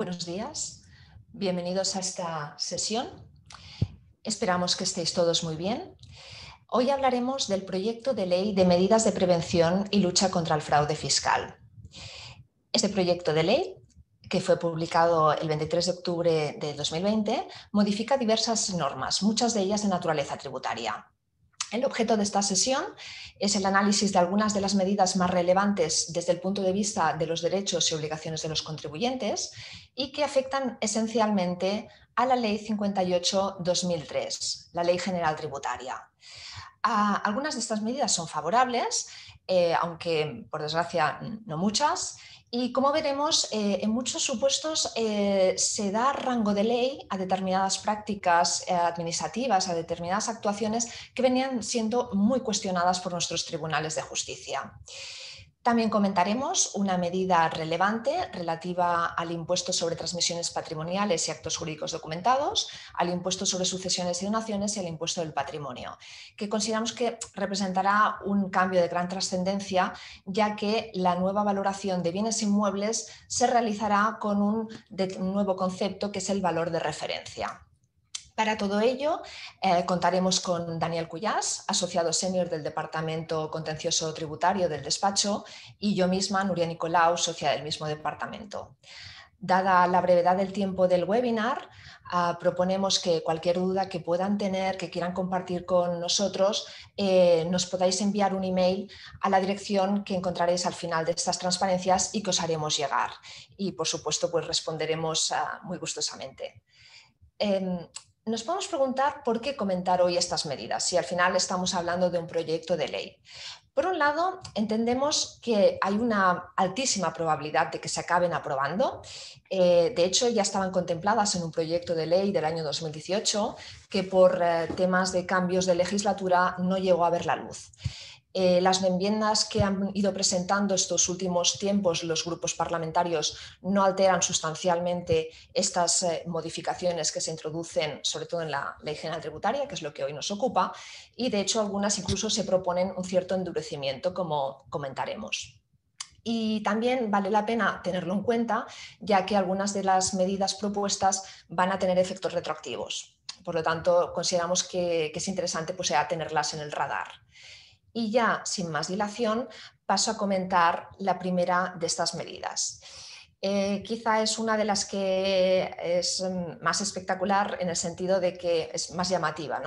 Buenos días, bienvenidos a esta sesión. Esperamos que estéis todos muy bien. Hoy hablaremos del proyecto de ley de medidas de prevención y lucha contra el fraude fiscal. Este proyecto de ley, que fue publicado el 23 de octubre de 2020, modifica diversas normas, muchas de ellas de naturaleza tributaria. El objeto de esta sesión es el análisis de algunas de las medidas más relevantes desde el punto de vista de los derechos y obligaciones de los contribuyentes y que afectan esencialmente a la Ley 58-2003, la Ley General Tributaria. Ah, algunas de estas medidas son favorables, eh, aunque por desgracia no muchas, y como veremos, eh, en muchos supuestos eh, se da rango de ley a determinadas prácticas eh, administrativas, a determinadas actuaciones que venían siendo muy cuestionadas por nuestros tribunales de justicia. También comentaremos una medida relevante relativa al impuesto sobre transmisiones patrimoniales y actos jurídicos documentados, al impuesto sobre sucesiones y donaciones y al impuesto del patrimonio, que consideramos que representará un cambio de gran trascendencia, ya que la nueva valoración de bienes inmuebles se realizará con un nuevo concepto que es el valor de referencia. Para todo ello, eh, contaremos con Daniel Cuyás, asociado senior del Departamento Contencioso Tributario del despacho, y yo misma, Nuria Nicolau, socia del mismo departamento. Dada la brevedad del tiempo del webinar, ah, proponemos que cualquier duda que puedan tener, que quieran compartir con nosotros, eh, nos podáis enviar un email a la dirección que encontraréis al final de estas transparencias y que os haremos llegar. Y, por supuesto, pues responderemos ah, muy gustosamente. Em, nos podemos preguntar por qué comentar hoy estas medidas, si al final estamos hablando de un proyecto de ley. Por un lado, entendemos que hay una altísima probabilidad de que se acaben aprobando. Eh, de hecho, ya estaban contempladas en un proyecto de ley del año 2018 que por eh, temas de cambios de legislatura no llegó a ver la luz. Eh, las enmiendas que han ido presentando estos últimos tiempos los grupos parlamentarios no alteran sustancialmente estas eh, modificaciones que se introducen, sobre todo en la Ley General Tributaria, que es lo que hoy nos ocupa, y de hecho algunas incluso se proponen un cierto endurecimiento, como comentaremos. Y también vale la pena tenerlo en cuenta, ya que algunas de las medidas propuestas van a tener efectos retroactivos. Por lo tanto, consideramos que, es interesante pues, tenerlas en el radar. Y ya, sin más dilación, paso a comentar la primera de estas medidas. Eh, quizá es una de las que es más espectacular en el sentido de que es más llamativa.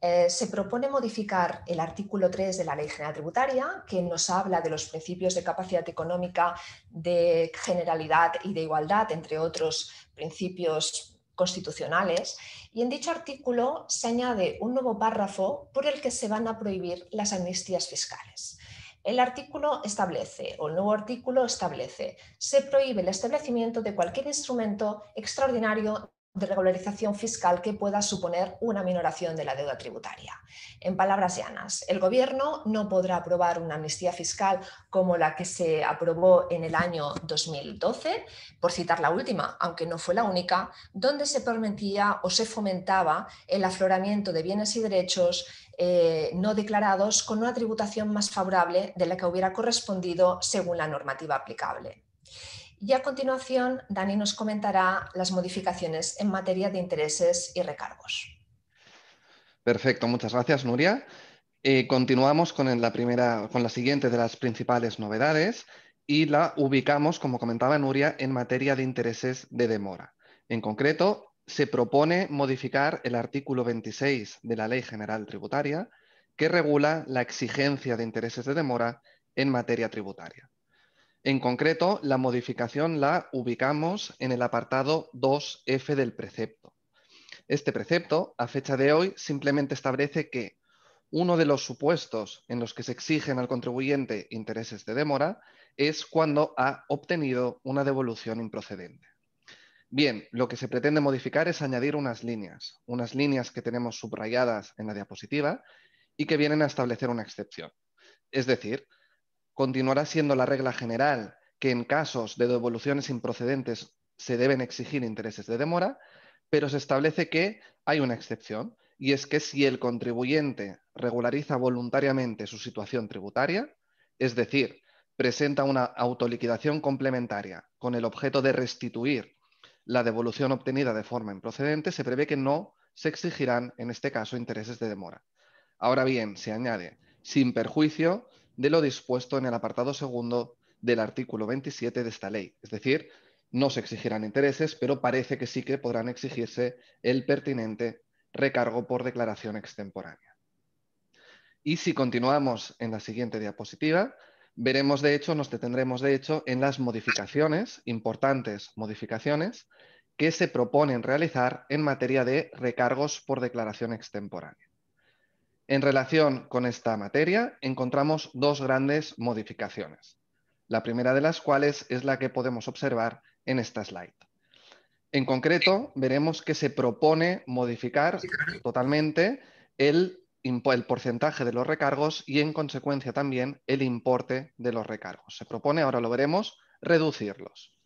Eh, se propone modificar el artículo 3 de la Ley General Tributaria, que nos habla de los principios de capacidad económica, de generalidad y de igualdad, entre otros principios constitucionales y en dicho artículo se añade un nuevo párrafo por el que se van a prohibir las amnistías fiscales. El artículo establece, o el nuevo artículo establece, se prohíbe el establecimiento de cualquier instrumento extraordinario de regularización fiscal que pueda suponer una minoración de la deuda tributaria. En palabras llanas, el Gobierno no podrá aprobar una amnistía fiscal como la que se aprobó en el año 2012, por citar la última, aunque no fue la única, donde se permitía o se fomentaba el afloramiento de bienes y derechos eh, no declarados con una tributación más favorable de la que hubiera correspondido según la normativa aplicable. Y a continuación, Dani nos comentará las modificaciones en materia de intereses y recargos. Perfecto, muchas gracias, Nuria. Eh, continuamos con la, primera, con la siguiente de las principales novedades y la ubicamos, como comentaba Nuria, en materia de intereses de demora. En concreto, se propone modificar el artículo 26 de la Ley General Tributaria que regula la exigencia de intereses de demora en materia tributaria. En concreto, la modificación la ubicamos en el apartado 2F del precepto. Este precepto, a fecha de hoy, simplemente establece que uno de los supuestos en los que se exigen al contribuyente intereses de demora es cuando ha obtenido una devolución improcedente. Bien, lo que se pretende modificar es añadir unas líneas, unas líneas que tenemos subrayadas en la diapositiva y que vienen a establecer una excepción. Es decir, continuará siendo la regla general que en casos de devoluciones improcedentes se deben exigir intereses de demora, pero se establece que hay una excepción, y es que si el contribuyente regulariza voluntariamente su situación tributaria, es decir, presenta una autoliquidación complementaria con el objeto de restituir la devolución obtenida de forma improcedente, se prevé que no se exigirán, en este caso, intereses de demora. Ahora bien, se añade, sin perjuicio de lo dispuesto en el apartado segundo del artículo 27 de esta ley. Es decir, no se exigirán intereses, pero parece que sí que podrán exigirse el pertinente recargo por declaración extemporánea. Y si continuamos en la siguiente diapositiva, veremos de hecho, nos detendremos de hecho en las modificaciones, importantes modificaciones, que se proponen realizar en materia de recargos por declaración extemporánea. En relación con esta materia, encontramos dos grandes modificaciones, la primera de las cuales es la que podemos observar en esta slide. En concreto, veremos que se propone modificar totalmente el, porcentaje de los recargos y, en consecuencia, también el importe de los recargos. Se propone, ahora lo veremos, reducirlos.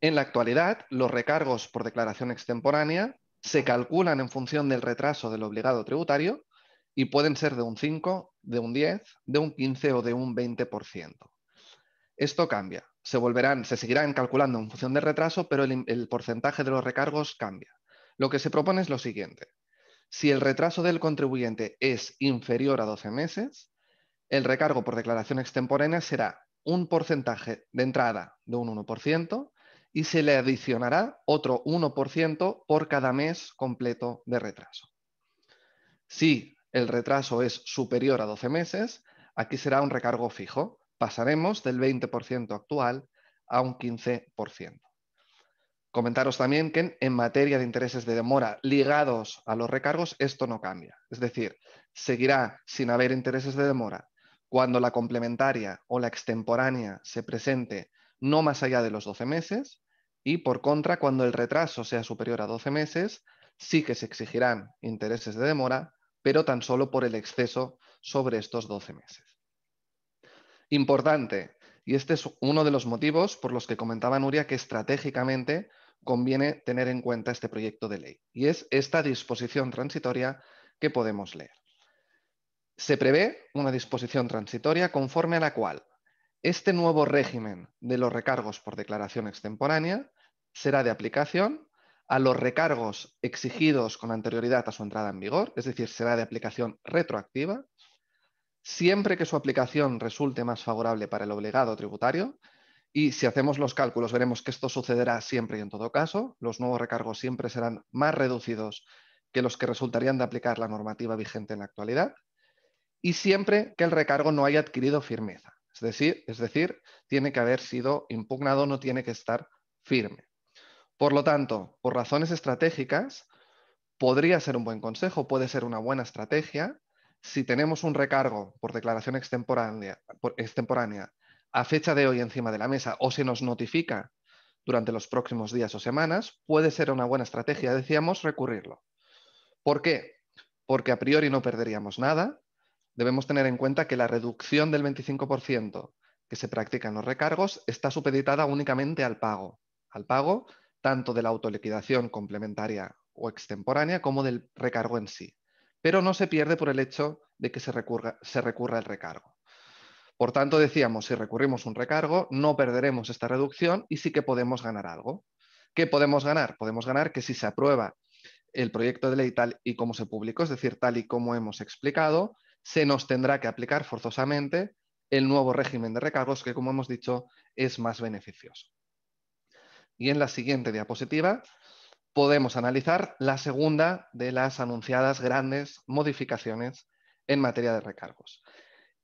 En la actualidad, los recargos por declaración extemporánea se calculan en función del retraso del obligado tributario y pueden ser de un 5, de un 10, de un 15 o de un 20%. Esto cambia. Se volverán, se seguirán calculando en función del retraso, pero el, porcentaje de los recargos cambia. Lo que se propone es lo siguiente. Si el retraso del contribuyente es inferior a 12 meses, el recargo por declaración extemporánea será un porcentaje de entrada de un 1% y se le adicionará otro 1% por cada mes completo de retraso. Si el retraso es superior a 12 meses, aquí será un recargo fijo, pasaremos del 20% actual a un 15%. Comentaros también que en materia de intereses de demora ligados a los recargos, esto no cambia. Es decir, seguirá sin haber intereses de demora cuando la complementaria o la extemporánea se presente no más allá de los 12 meses y, por contra, cuando el retraso sea superior a 12 meses, sí que se exigirán intereses de demora, pero tan solo por el exceso sobre estos 12 meses. Importante, y este es uno de los motivos por los que comentaba Nuria que estratégicamente conviene tener en cuenta este proyecto de ley, y es esta disposición transitoria que podemos leer. Se prevé una disposición transitoria conforme a la cual este nuevo régimen de los recargos por declaración extemporánea será de aplicación a los recargos exigidos con anterioridad a su entrada en vigor, es decir, será de aplicación retroactiva, siempre que su aplicación resulte más favorable para el obligado tributario. Y si hacemos los cálculos, veremos que esto sucederá siempre y en todo caso. Los nuevos recargos siempre serán más reducidos que los que resultarían de aplicar la normativa vigente en la actualidad. Y siempre que el recargo no haya adquirido firmeza. Es decir, es decir, tiene que haber sido impugnado, no tiene que estar firme. Por lo tanto, por razones estratégicas, podría ser un buen consejo, puede ser una buena estrategia si tenemos un recargo por declaración extemporánea, a fecha de hoy encima de la mesa o se nos notifica durante los próximos días o semanas, puede ser una buena estrategia, decíamos, recurrirlo. ¿Por qué? Porque a priori no perderíamos nada. Debemos tener en cuenta que la reducción del 25% que se practica en los recargos está supeditada únicamente al pago, al pago tanto de la autoliquidación complementaria o extemporánea como del recargo en sí pero no se pierde por el hecho de que se recurra, se recurra el recargo. Por tanto, decíamos, si recurrimos un recargo, no perderemos esta reducción y sí que podemos ganar algo. ¿Qué podemos ganar? Podemos ganar que si se aprueba el proyecto de ley tal y como se publicó, es decir, tal y como hemos explicado, se nos tendrá que aplicar forzosamente el nuevo régimen de recargos que, como hemos dicho, es más beneficioso. Y en la siguiente diapositiva podemos analizar la segunda de las anunciadas grandes modificaciones en materia de recargos.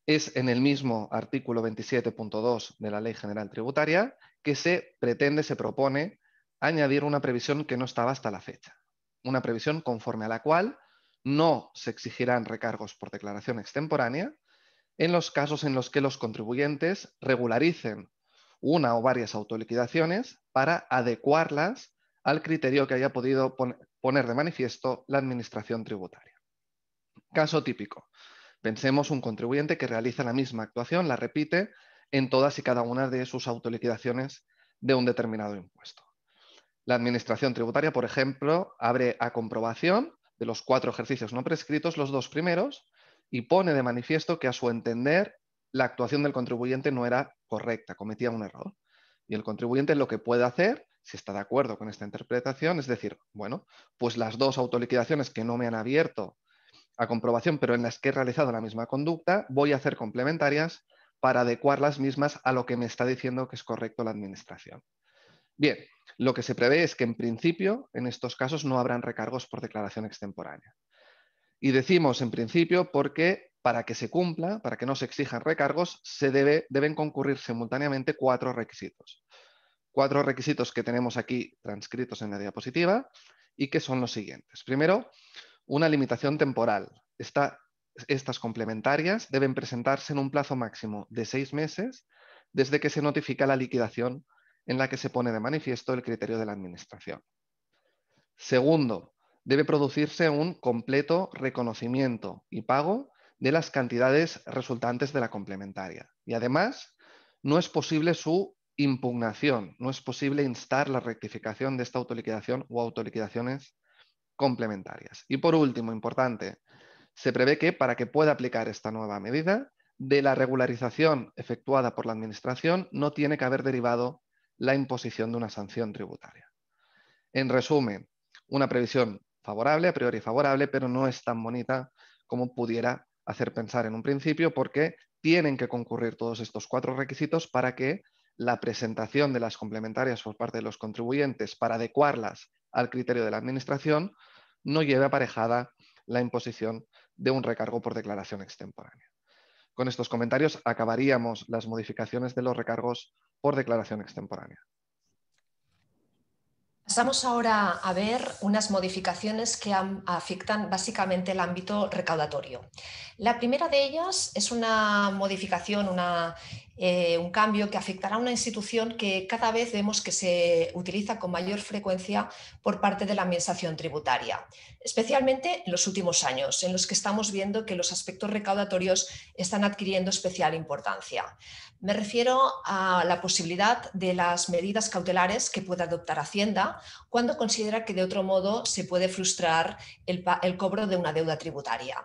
Es en el mismo artículo 27.2 de la Ley General Tributaria que se pretende, se propone añadir una previsión que no estaba hasta la fecha. Una previsión conforme a la cual no se exigirán recargos por declaración extemporánea en los casos en los que los contribuyentes regularicen una o varias autoliquidaciones para adecuarlas al criterio que haya podido poner de manifiesto la Administración tributaria. Caso típico. Pensemos un contribuyente que realiza la misma actuación, la repite en todas y cada una de sus autoliquidaciones de un determinado impuesto. La Administración tributaria, por ejemplo, abre a comprobación de los cuatro ejercicios no prescritos, los dos primeros, y pone de manifiesto que a su entender la actuación del contribuyente no era correcta, cometía un error. Y el contribuyente lo que puede hacer si está de acuerdo con esta interpretación, es decir, bueno, pues las dos autoliquidaciones que no me han abierto a comprobación, pero en las que he realizado la misma conducta, voy a hacer complementarias para adecuar las mismas a lo que me está diciendo que es correcto la administración. Bien, lo que se prevé es que en principio, en estos casos, no habrán recargos por declaración extemporánea. Y decimos en principio porque para que se cumpla, para que no se exijan recargos, se debe, deben concurrir simultáneamente cuatro requisitos. Cuatro requisitos que tenemos aquí transcritos en la diapositiva y que son los siguientes. Primero, una limitación temporal. estas complementarias deben presentarse en un plazo máximo de seis meses desde que se notifica la liquidación en la que se pone de manifiesto el criterio de la Administración. Segundo, debe producirse un completo reconocimiento y pago de las cantidades resultantes de la complementaria. Y además, no es posible su impugnación, no es posible instar la rectificación de esta autoliquidación o autoliquidaciones complementarias. Y por último, importante, se prevé que para que pueda aplicar esta nueva medida, de la regularización efectuada por la Administración no tiene que haber derivado la imposición de una sanción tributaria. En resumen, una previsión favorable, a priori favorable, pero no es tan bonita como pudiera hacer pensar en un principio, porque tienen que concurrir todos estos cuatro requisitos para que la presentación de las complementarias por parte de los contribuyentes para adecuarlas al criterio de la Administración no lleve aparejada la imposición de un recargo por declaración extemporánea. Con estos comentarios acabaríamos las modificaciones de los recargos por declaración extemporánea. Pasamos ahora a ver unas modificaciones que afectan básicamente el ámbito recaudatorio. La primera de ellas es una modificación, una eh, un cambio que afectará a una institución que cada vez vemos que se utiliza con mayor frecuencia por parte de la Administración tributaria, especialmente en los últimos años, en los que estamos viendo que los aspectos recaudatorios están adquiriendo especial importancia. Me refiero a la posibilidad de las medidas cautelares que puede adoptar Hacienda cuando considera que de otro modo se puede frustrar el cobro de una deuda tributaria.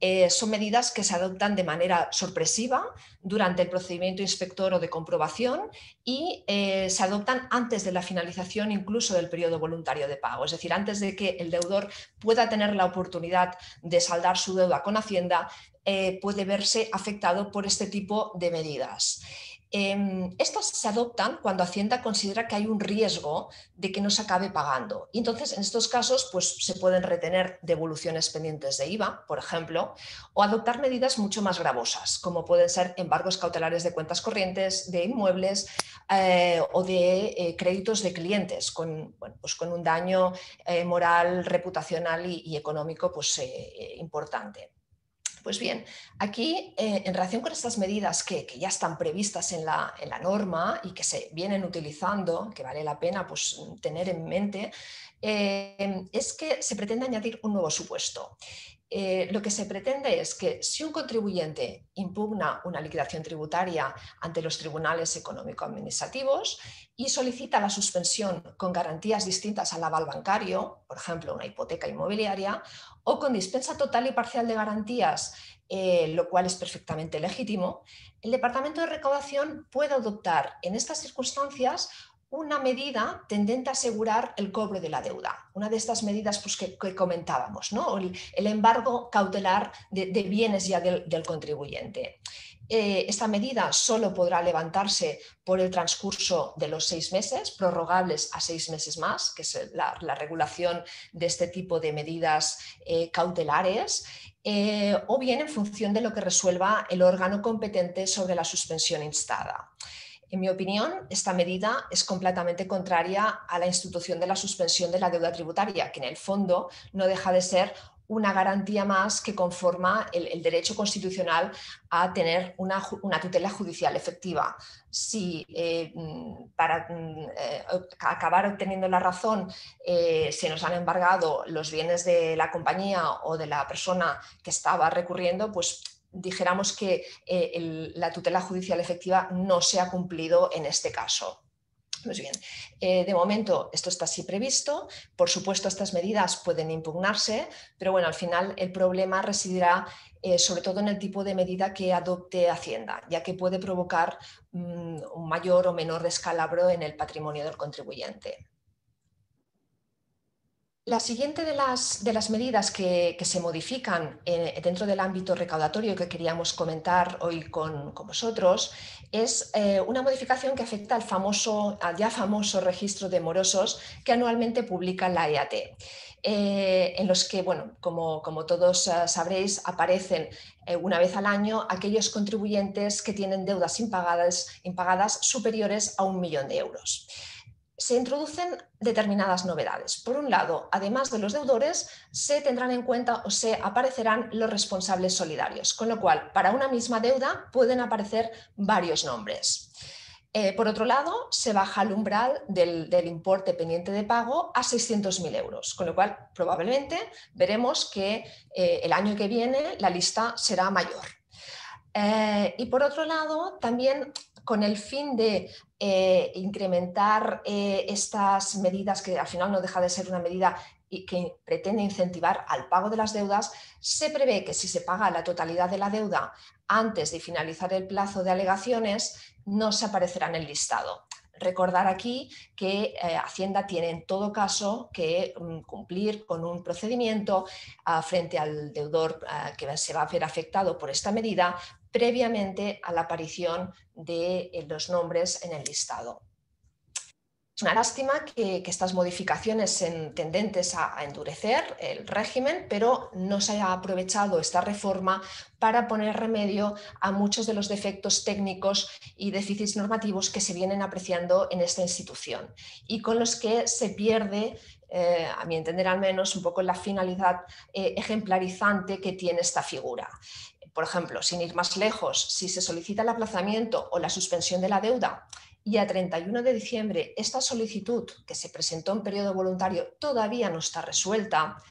Eh, son medidas que se adoptan de manera sorpresiva durante el procedimiento inspector o de comprobación y eh, se adoptan antes de la finalización incluso del periodo voluntario de pago, es decir, antes de que el deudor pueda tener la oportunidad de saldar su deuda con Hacienda, eh, puede verse afectado por este tipo de medidas. Em, estas se adoptan cuando Hacienda considera que hay un riesgo de que no se acabe pagando. Y entonces, en estos casos, pues, se pueden retener devoluciones pendientes de IVA, por ejemplo, o adoptar medidas mucho más gravosas, como pueden ser embargos cautelares de cuentas corrientes, de inmuebles eh, o de eh, créditos de clientes con, pues con un daño eh, moral, reputacional y, económico pues, importante. Pues bien, aquí eh, en relación con estas medidas que, ya están previstas en la, norma y que se vienen utilizando, que vale la pena pues, tener en mente, eh, es que se pretende añadir un nuevo supuesto. Eh, lo que se pretende es que si un contribuyente impugna una liquidación tributaria ante los tribunales económico-administrativos y solicita la suspensión con garantías distintas al aval bancario, por ejemplo, una hipoteca inmobiliaria, o con dispensa total y parcial de garantías, eh, lo cual es perfectamente legítimo, el Departamento de Recaudación puede adoptar en estas circunstancias una medida tendente a asegurar el cobro de la deuda. Una de estas medidas pues, que, comentábamos, ¿no? el, embargo cautelar de, bienes ya del, contribuyente. Eh, esta medida solo podrá levantarse por el transcurso de los seis meses, prorrogables a seis meses más, que es la, regulación de este tipo de medidas eh, cautelares, eh, o bien en función de lo que resuelva el órgano competente sobre la suspensión instada. En mi opinión, esta medida es completamente contraria a la institución de la suspensión de la deuda tributaria, que en el fondo no deja de ser una garantía más que conforma el, derecho constitucional a tener una, tutela judicial efectiva. Si eh, mm, para mm, eh, acabar obteniendo la razón eh, se nos han embargado los bienes de la compañía o de la persona que estaba recurriendo, pues dijéramos que eh, la tutela judicial efectiva no se ha cumplido en este caso. Pues bien, eh, de momento esto está así previsto. Por supuesto, estas medidas pueden impugnarse, pero bueno, al final el problema residirá eh, sobre todo en el tipo de medida que adopte Hacienda, ya que puede provocar mm, un mayor o menor descalabro en el patrimonio del contribuyente. La siguiente de las, medidas que, se modifican eh, dentro del ámbito recaudatorio que queríamos comentar hoy con, vosotros es eh, una modificación que afecta al, famoso, al ya famoso registro de morosos que anualmente publica la EAT. Eh, en los que, bueno, como, como todos sabréis, aparecen una vez al año aquellos contribuyentes que tienen deudas impagadas superiores a un millón de euros se introducen determinadas novedades. Por un lado, además de los deudores, se tendrán en cuenta o se aparecerán los responsables solidarios, con lo cual, para una misma deuda pueden aparecer varios nombres. Eh, por otro lado, se baja el umbral del, importe pendiente de pago a 600.000 euros, con lo cual probablemente veremos que eh, el año que viene la lista será mayor. Eh, y por otro lado, también con el fin de eh, incrementar eh, estas medidas, que al final no deja de ser una medida que pretende incentivar al pago de las deudas, se prevé que si se paga la totalidad de la deuda antes de finalizar el plazo de alegaciones, no se aparecerá en el listado. Recordar aquí que eh, Hacienda tiene en todo caso que mm, cumplir con un procedimiento ah, frente al deudor ah, que se va a ver afectado por esta medida previamente a la aparición de eh, los nombres en el listado. Una lástima que, estas modificaciones sean tendentes a, endurecer el régimen, pero no se haya aprovechado esta reforma para poner remedio a muchos de los defectos técnicos y déficits normativos que se vienen apreciando en esta institución y con los que se pierde eh, a mi entender al menos, un poco la finalidad eh, ejemplarizante que tiene esta figura. Por ejemplo, sin ir más lejos, si se solicita el aplazamiento o la suspensión de la deuda y a 31 de diciembre esta solicitud que se presentó en periodo voluntario todavía no está resuelta,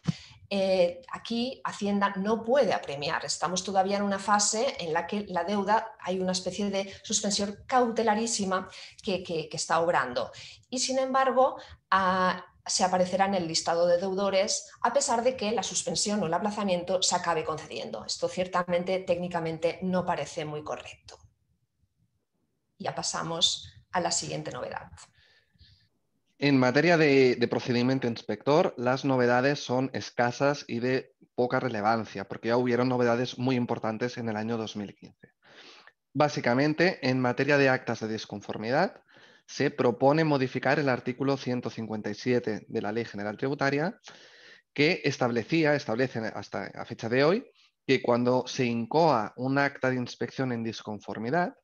eh, aquí Hacienda no puede apremiar. Estamos todavía en una fase en la que la deuda hay una especie de suspensión cautelarísima que, está obrando. Y sin embargo, a, se aparecerá en el listado de deudores a pesar de que la suspensión o el aplazamiento se acabe concediendo. Esto ciertamente técnicamente no parece muy correcto. Ya pasamos a la siguiente novedad. En materia de, procedimiento inspector, las novedades son escasas y de poca relevancia, porque ya hubieron novedades muy importantes en el año 2015. Básicamente, en materia de actas de disconformidad, se propone modificar el artículo 157 de la Ley General Tributaria que establecía, establece hasta a fecha de hoy, que cuando se incoa un acta de inspección en disconformidad,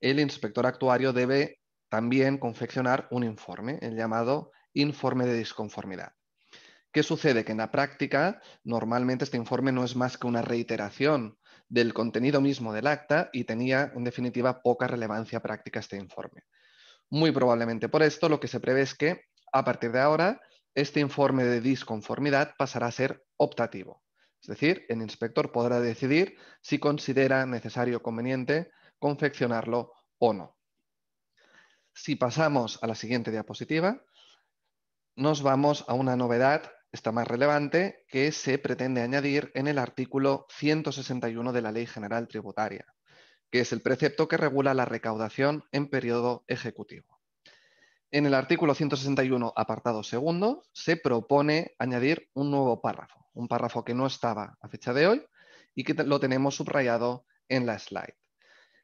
el inspector actuario debe también confeccionar un informe, el llamado informe de disconformidad. ¿Qué sucede? Que en la práctica normalmente este informe no es más que una reiteración del contenido mismo del acta y tenía en definitiva poca relevancia práctica este informe. Muy probablemente por esto lo que se prevé es que a partir de ahora este informe de disconformidad pasará a ser optativo. Es decir, el inspector podrá decidir si considera necesario o conveniente confeccionarlo o no. Si pasamos a la siguiente diapositiva, nos vamos a una novedad, esta más relevante, que se pretende añadir en el artículo 161 de la Ley General Tributaria que es el precepto que regula la recaudación en periodo ejecutivo. En el artículo 161, apartado segundo, se propone añadir un nuevo párrafo, un párrafo que no estaba a fecha de hoy y que lo tenemos subrayado en la slide.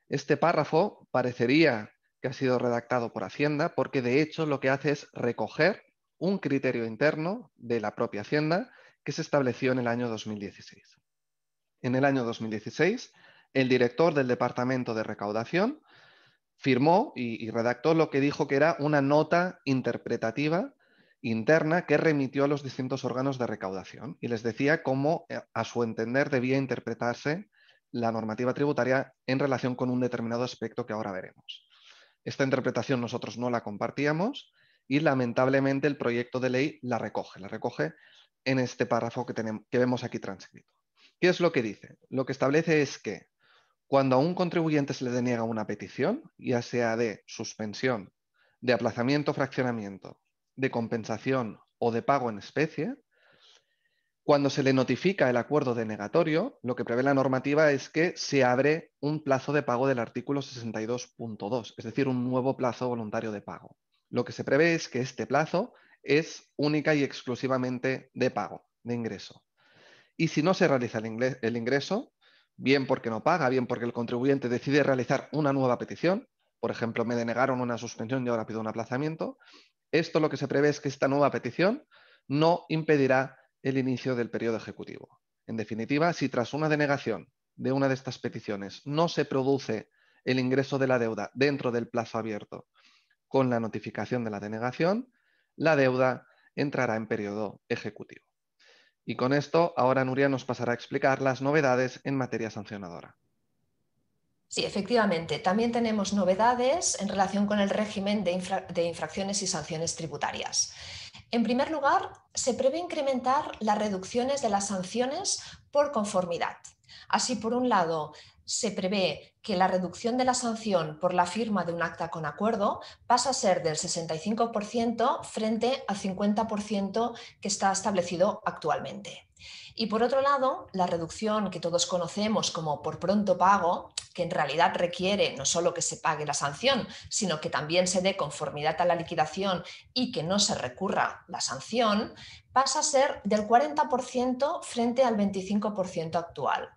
Este párrafo parecería ha sido redactado por Hacienda porque de hecho lo que hace es recoger un criterio interno de la propia Hacienda que se estableció en el año 2016. En el año 2016 el director del Departamento de Recaudación firmó y, redactó lo que dijo que era una nota interpretativa interna que remitió a los distintos órganos de recaudación y les decía cómo, eh, a su entender, debía interpretarse la normativa tributaria en relación con un determinado aspecto que ahora veremos. Esta interpretación nosotros no la compartíamos y lamentablemente el proyecto de ley la recoge, la recoge en este párrafo que, que vemos aquí transcrito. ¿Qué es lo que dice? Lo que establece es que cuando a un contribuyente se le deniega una petición, ya sea de suspensión, de aplazamiento, fraccionamiento, de compensación o de pago en especie, cuando se le notifica el acuerdo denegatorio, lo que prevé la normativa es que se abre un plazo de pago del artículo 62.2, es decir, un nuevo plazo voluntario de pago. Lo que se prevé es que este plazo es única y exclusivamente de pago, de ingreso. Y si no se realiza el ingreso, bien porque no paga, bien porque el contribuyente decide realizar una nueva petición, por ejemplo, me denegaron una suspensión y ahora pido un aplazamiento, esto lo que se prevé es que esta nueva petición no impedirá el inicio del periodo ejecutivo. En definitiva, si tras una denegación de una de estas peticiones no se produce el ingreso de la deuda dentro del plazo abierto con la notificación de la denegación, la deuda entrará en periodo ejecutivo. Y con esto, ahora Nuria nos pasará a explicar las novedades en materia sancionadora. Sí, efectivamente. También tenemos novedades en relación con el régimen de, infracciones y sanciones tributarias. En primer lugar, se prevé incrementar las reducciones de las sanciones por conformidad. Así, por un lado, se prevé que la reducción de la sanción por la firma de un acta con acuerdo pasa a ser del 65% frente al 50% que está establecido actualmente. Y por otro lado, la reducción que todos conocemos como por pronto pago, que en realidad requiere no solo que se pague la sanción, sino que también se dé conformidad a la liquidación y que no se recurra la sanción, pasa a ser del 40% frente al 25% actual.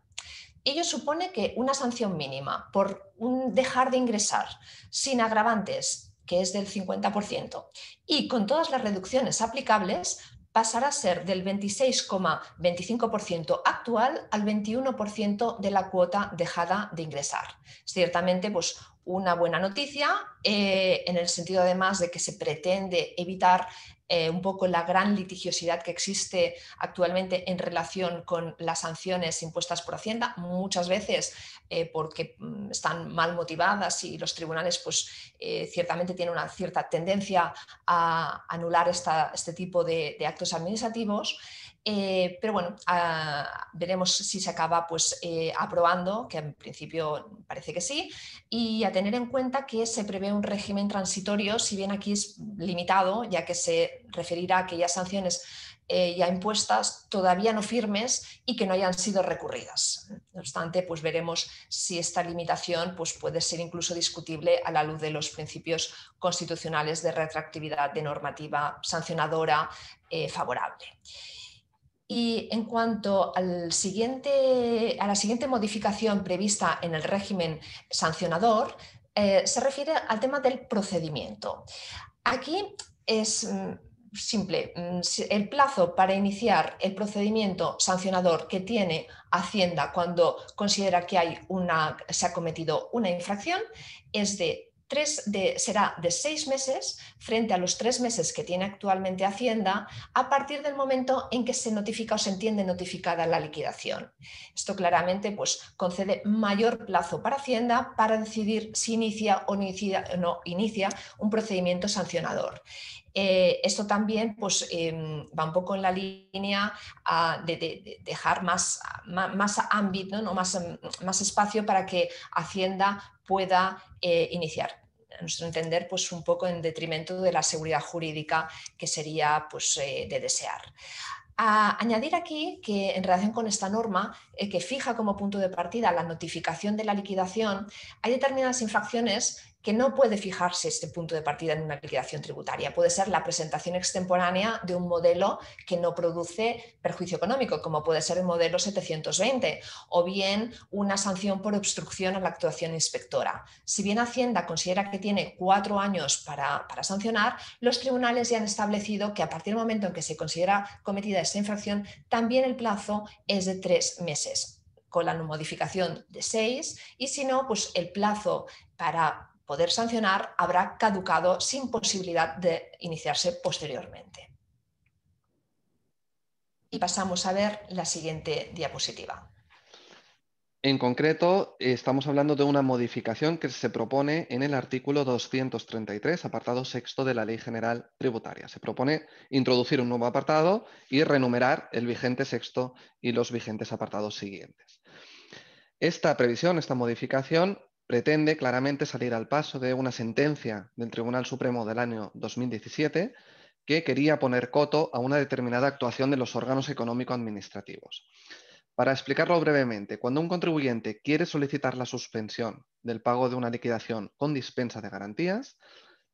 Ello supone que una sanción mínima por dejar de ingresar sin agravantes, que es del 50%, y con todas las reducciones aplicables, pasará a ser del 26,25% actual al 21% de la cuota dejada de ingresar. Ciertamente, pues una buena noticia eh, en el sentido además de que se pretende evitar eh, un poco la gran litigiosidad que existe actualmente en relación con las sanciones impuestas por Hacienda, muchas veces eh, porque mm, están mal motivadas y los tribunales pues, eh, ciertamente tienen una cierta tendencia a anular este tipo de actos administrativos. Eh, pero bueno, ah, veremos si se acaba pues, eh, aprobando, que en principio parece que sí, y a tener en cuenta que se prevé un régimen transitorio, si bien aquí es limitado, ya que se referirá a aquellas sanciones eh, ya impuestas, todavía no firmes y que no hayan sido recurridas. No obstante, pues veremos si esta limitación pues, puede ser incluso discutible a la luz de los principios constitucionales de retroactividad de normativa sancionadora favorable. Y en cuanto a la siguiente modificación prevista en el régimen sancionador, eh, se refiere al tema del procedimiento. Aquí es mm, simple, mm, el plazo para iniciar el procedimiento sancionador que tiene Hacienda cuando considera que se ha cometido una infracción es de de, será de seis meses frente a los tres meses que tiene actualmente Hacienda a partir del momento en que se notifica o se entiende notificada la liquidación. Esto claramente pues, concede mayor plazo para Hacienda para decidir si inicia o no inicia un procedimiento sancionador. Eh, esto también pues, em, va un poco en la línea ah, de, dejar más, más, ámbito, ¿no? más, más espacio para que Hacienda pueda eh, iniciar a nuestro entender, pues un poco en detrimento de la seguridad jurídica que sería pues, eh, de desear. A añadir aquí que en relación con esta norma, que fija como punto de partida la notificación de la liquidación, hay determinadas infracciones que no puede fijarse este punto de partida en una liquidación tributaria. Puede ser la presentación extemporánea de un modelo que no produce perjuicio económico, como puede ser el modelo 720, o bien una sanción por obstrucción a la actuación inspectora. Si bien Hacienda considera que tiene cuatro años para, para sancionar, los tribunales ya han establecido que a partir del momento en que se considera cometida esta infracción, también el plazo es de tres meses con la modificación de seis y si no, pues el plazo para poder sancionar habrá caducado sin posibilidad de iniciarse posteriormente. Y pasamos a ver la siguiente diapositiva. En concreto, estamos hablando de una modificación que se propone en el artículo 233, apartado sexto de la Ley General Tributaria. Se propone introducir un nuevo apartado y renumerar el vigente sexto y los vigentes apartados siguientes. Esta previsión, esta modificación, pretende claramente salir al paso de una sentencia del Tribunal Supremo del año 2017 que quería poner coto a una determinada actuación de los órganos económico-administrativos. Para explicarlo brevemente, cuando un contribuyente quiere solicitar la suspensión del pago de una liquidación con dispensa de garantías,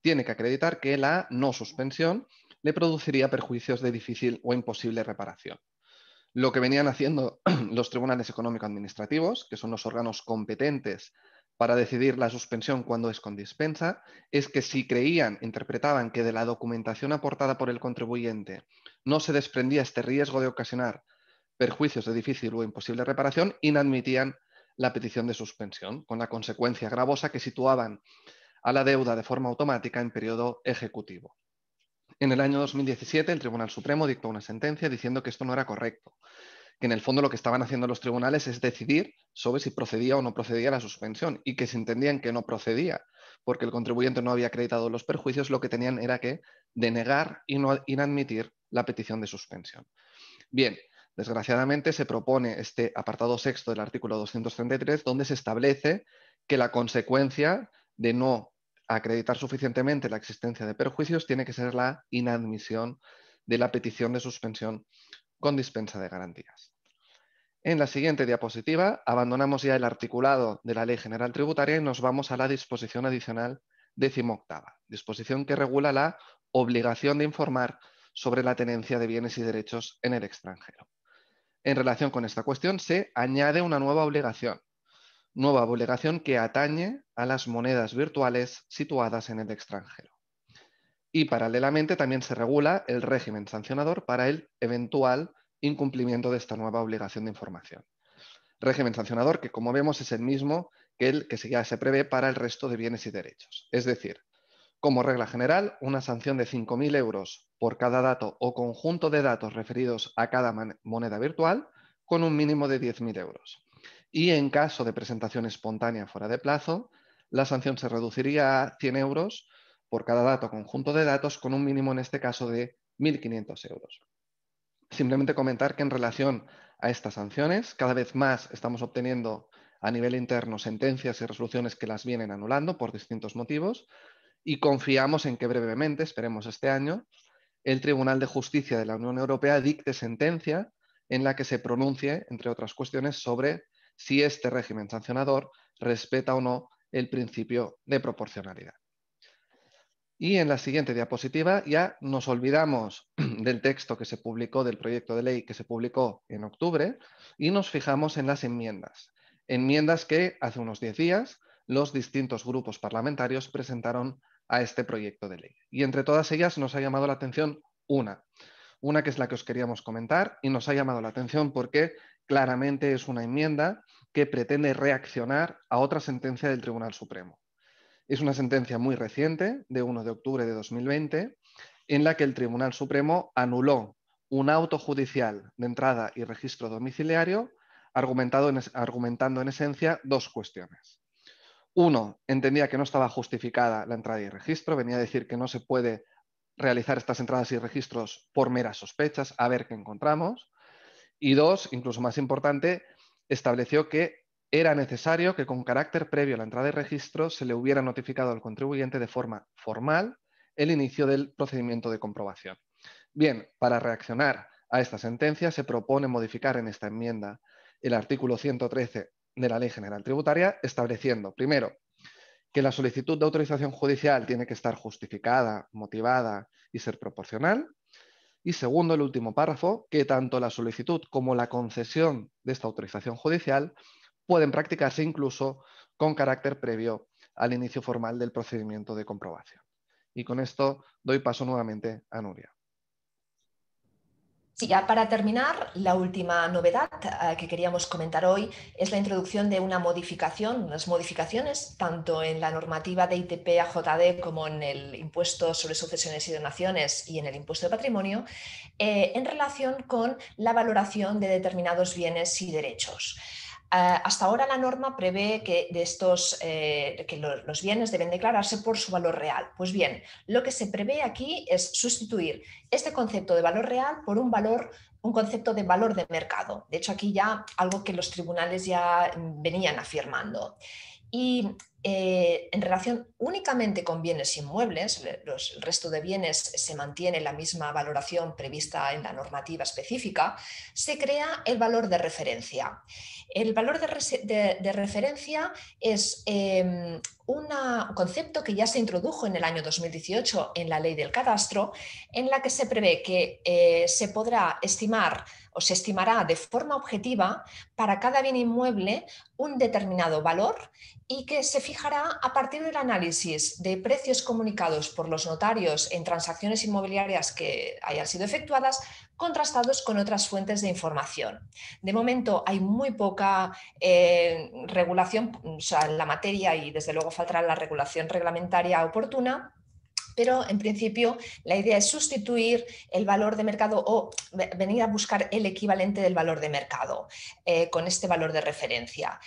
tiene que acreditar que la no suspensión le produciría perjuicios de difícil o imposible reparación. Lo que venían haciendo los tribunales económico-administrativos, que son los órganos competentes para decidir la suspensión cuando es con dispensa, es que si creían, interpretaban que de la documentación aportada por el contribuyente no se desprendía este riesgo de ocasionar perjuicios de difícil o imposible reparación, inadmitían la petición de suspensión, con la consecuencia gravosa que situaban a la deuda de forma automática en periodo ejecutivo. En el año 2017, el Tribunal Supremo dictó una sentencia diciendo que esto no era correcto, que en el fondo lo que estaban haciendo los tribunales es decidir sobre si procedía o no procedía la suspensión y que si entendían que no procedía porque el contribuyente no había acreditado los perjuicios, lo que tenían era que denegar y no inadmitir la petición de suspensión. Bien, desgraciadamente se propone este apartado sexto del artículo 233 donde se establece que la consecuencia de no acreditar suficientemente la existencia de perjuicios tiene que ser la inadmisión de la petición de suspensión con dispensa de garantías. En la siguiente diapositiva abandonamos ya el articulado de la Ley General Tributaria y nos vamos a la disposición adicional decimoctava, disposición que regula la obligación de informar sobre la tenencia de bienes y derechos en el extranjero. En relación con esta cuestión se añade una nueva obligación, nueva obligación que atañe a las monedas virtuales situadas en el extranjero. Y paralelamente también se regula el régimen sancionador para el eventual incumplimiento de esta nueva obligación de información. Régimen sancionador que, como vemos, es el mismo que el que ya se prevé para el resto de bienes y derechos. Es decir, como regla general, una sanción de 5.000 euros por cada dato o conjunto de datos referidos a cada moneda virtual con un mínimo de 10.000 euros. Y en caso de presentación espontánea fuera de plazo, la sanción se reduciría a 100 euros por cada dato conjunto de datos con un mínimo en este caso de 1.500 euros. Simplemente comentar que en relación a estas sanciones, cada vez más estamos obteniendo a nivel interno sentencias y resoluciones que las vienen anulando por distintos motivos y confiamos en que brevemente, esperemos este año, el Tribunal de Justicia de la Unión Europea dicte sentencia en la que se pronuncie, entre otras cuestiones, sobre si este régimen sancionador respeta o no el principio de proporcionalidad. Y en la siguiente diapositiva ya nos olvidamos del texto que se publicó, del proyecto de ley que se publicó en octubre, y nos fijamos en las enmiendas. Enmiendas que hace unos 10 días los distintos grupos parlamentarios presentaron a este proyecto de ley. Y entre todas ellas nos ha llamado la atención una, una que es la que os queríamos comentar y nos ha llamado la atención porque claramente es una enmienda que pretende reaccionar a otra sentencia del Tribunal Supremo. Es una sentencia muy reciente, de 1 de octubre de 2020, en la que el Tribunal Supremo anuló un auto judicial de entrada y registro domiciliario, argumentando en esencia dos cuestiones. Uno, entendía que no estaba justificada la entrada y registro, venía a decir que no se puede realizar estas entradas y registros por meras sospechas, a ver qué encontramos. Y dos, incluso más importante, estableció que era necesario que con carácter previo a la entrada de registro se le hubiera notificado al contribuyente de forma formal el inicio del procedimiento de comprobación. Bien, para reaccionar a esta sentencia se propone modificar en esta enmienda el artículo 113 de la Ley General Tributaria, estableciendo, primero, que la solicitud de autorización judicial tiene que estar justificada, motivada y ser proporcional. Y segundo, el último párrafo, que tanto la solicitud como la concesión de esta autorización judicial pueden practicarse incluso con carácter previo al inicio formal del procedimiento de comprobación. Y con esto doy paso nuevamente a Nuria. Sí, ya para terminar, la última novedad eh, que queríamos comentar hoy es la introducción de una modificación, unas modificaciones, tanto en la normativa de ITP AJD como en el impuesto sobre sucesiones y donaciones y en el impuesto de patrimonio, eh, en relación con la valoración de determinados bienes y derechos. Eh, hasta ahora la norma prevé que, estos, eh, que los bienes deben declararse por su valor real. Pues bien, lo que se prevé aquí es sustituir este concepto de valor real por un valor un concepto de valor de mercado. De hecho, aquí ya algo que los tribunales ya venían afirmando. Y eh, en relación únicamente con bienes inmuebles, el resto de bienes se mantiene la misma valoración prevista en la normativa específica, se crea el valor de referencia. El valor de, referencia es em, un concepto que ya se introdujo en el año 2018 en la ley del cadastro, en la que se prevé que eh, se podrá estimar o se estimará de forma objetiva para cada bien inmueble un determinado valor y que se fijará a partir del análisis de precios comunicados por los notarios en transacciones inmobiliarias que hayan sido efectuadas, contrastados con otras fuentes de información. De momento hay muy poca eh, regulación en la materia y desde luego faltará la regulación reglamentaria oportuna pero en principio la idea es sustituir el valor de mercado o venir a buscar el equivalente del valor de mercado eh, con este valor de referencia.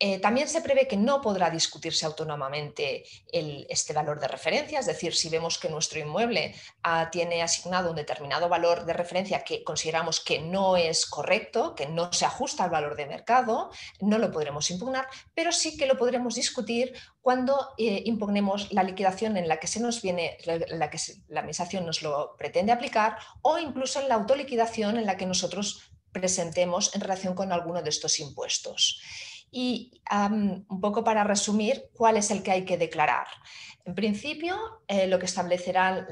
Eh, también se prevé que no podrá discutirse autónomamente este valor de referencia, es decir, si vemos que nuestro inmueble ah, tiene asignado un determinado valor de referencia que consideramos que no es correcto, que no se ajusta al valor de mercado, no lo podremos impugnar, pero sí que lo podremos discutir cuando eh, impugnemos la liquidación en la que se nos viene, la que la administración nos lo pretende aplicar o incluso en la autoliquidación en la que nosotros presentemos en relación con alguno de estos impuestos. Y un poco para resumir, ¿cuál es el que hay que declarar? En principio, eh, lo que establecerán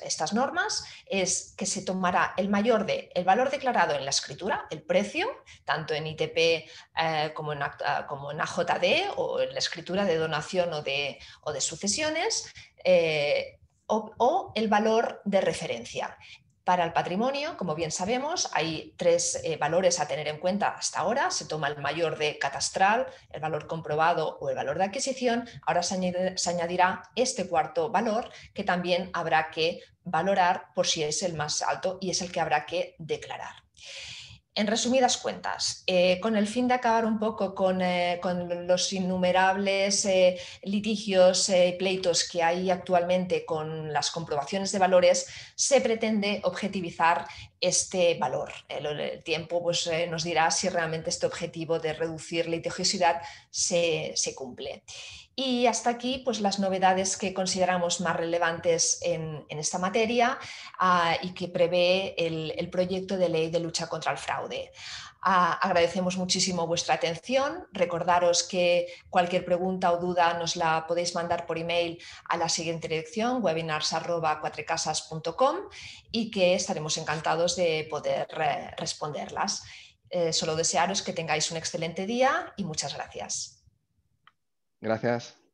estas normas es que se tomará el mayor de el valor declarado en la escritura, el precio, tanto en ITP eh, como, en, AJD o en la escritura de donación o de, o de sucesiones, eh, o, el valor de referencia. Para el patrimonio, como bien sabemos, hay tres eh, valores a tener en cuenta hasta ahora. Se toma el mayor de catastral, el valor comprobado o el valor de adquisición. Ahora se, añadirá este cuarto valor que también habrá que valorar por si es el más alto y es el que habrá que declarar. En resumidas cuentas, eh, con el fin de acabar un poco con, eh, los innumerables eh, litigios y pleitos que hay actualmente con las comprobaciones de valores, se pretende objetivizar este valor. El, tiempo pues, nos dirá si realmente este objetivo de reducir litigiosidad se, se cumple. Y hasta aquí pues, las novedades que consideramos más relevantes en, esta materia ah, y que prevé el, proyecto de ley de lucha contra el fraude. Agradecemos muchísimo vuestra atención. Recordaros que cualquier pregunta o duda nos la podéis mandar por email a la siguiente dirección, webinars.cuatrecasas.com y que estaremos encantados de poder eh, responderlas. Eh, solo desearos que tengáis un excelente día y muchas gracias. Gracias.